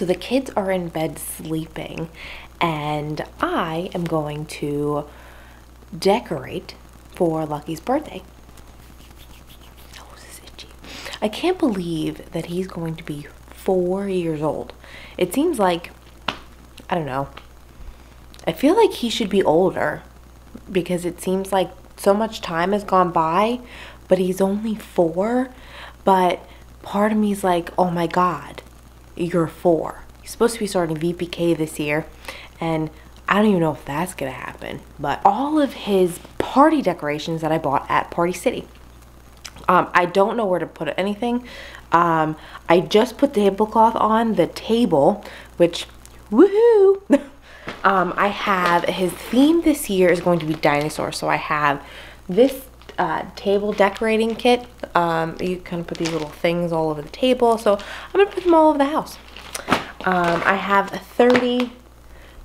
So the kids are in bed sleeping, and I am going to decorate for Lucky's birthday. Oh, is itchy. I can't believe that he's going to be four years old. It seems like, I don't know, I feel like he should be older because it seems like so much time has gone by, but he's only four. But part of me is like, oh my God, you're four. He's supposed to be starting VPK this year, and I don't even know if that's gonna happen. But all of his party decorations that I bought at Party City. Um, I don't know where to put anything. Um, I just put the tablecloth on the table, which, woohoo! um, I have, his theme this year is going to be dinosaurs. So I have this uh, table decorating kit. Um, you kind of put these little things all over the table. So I'm going to put them all over the house. Um, I have 30,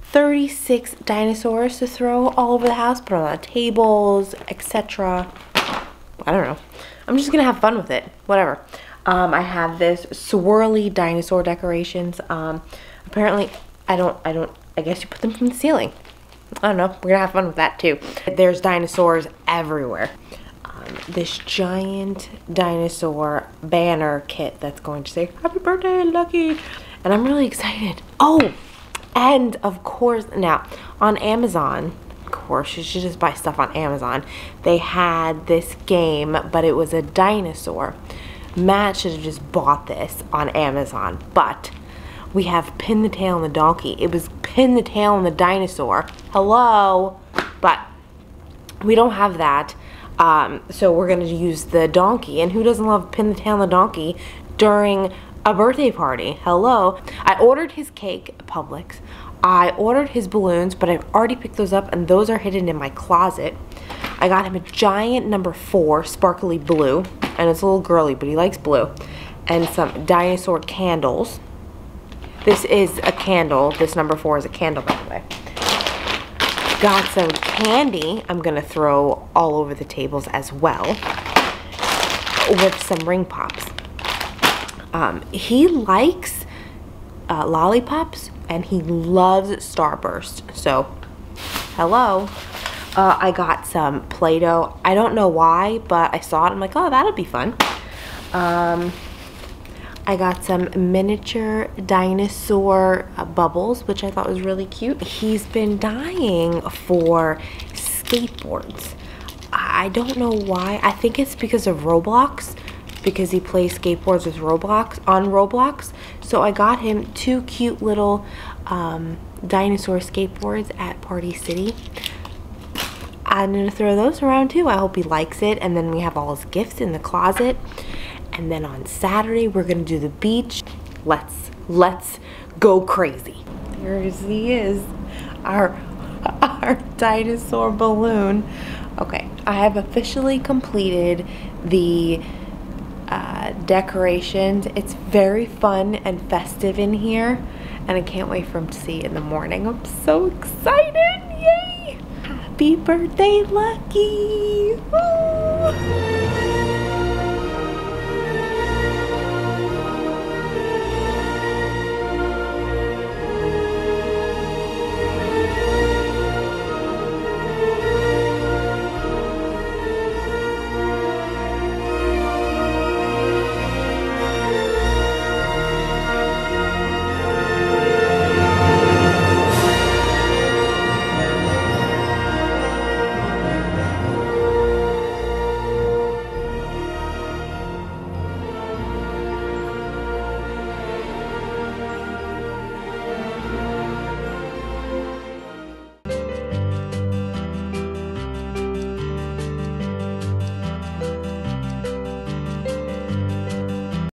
36 dinosaurs to throw all over the house, put on the tables, etc. I don't know. I'm just going to have fun with it. Whatever. Um, I have this swirly dinosaur decorations. Um, apparently, I don't, I don't, I guess you put them from the ceiling. I don't know. We're gonna have fun with that too. There's dinosaurs everywhere. This giant dinosaur banner kit that's going to say happy birthday lucky. And i'm really excited. Oh and of course now on amazon of course you should just buy stuff on amazon. They had this game but it was a dinosaur. Matt should have just bought this on amazon but we have pin the tail on the donkey. It was pin the tail on the dinosaur. Hello. But we don't have that um, so we're going to use the donkey. And who doesn't love pin the tail on the donkey during a birthday party? Hello. I ordered his cake at Publix. I ordered his balloons, but I've already picked those up and those are hidden in my closet. I got him a giant number four sparkly blue and it's a little girly, but he likes blue. And some dinosaur candles. This is a candle. This number four is a candle, by the way got some candy I'm gonna throw all over the tables as well with some ring pops. Um, he likes uh, lollipops and he loves Starburst. So, hello. Uh, I got some Play-Doh. I don't know why, but I saw it. I'm like, oh, that'll be fun. Um, I got some miniature dinosaur uh, bubbles, which I thought was really cute. He's been dying for skateboards. I don't know why. I think it's because of Roblox, because he plays skateboards with Roblox, on Roblox. So I got him two cute little um, dinosaur skateboards at Party City. I'm going to throw those around too. I hope he likes it. And then we have all his gifts in the closet and then on Saturday we're gonna do the beach. Let's let's go crazy. There he is, our our dinosaur balloon. Okay, I have officially completed the uh, decorations. It's very fun and festive in here, and I can't wait for him to see in the morning. I'm so excited! Yay! Happy birthday, Lucky! Woo!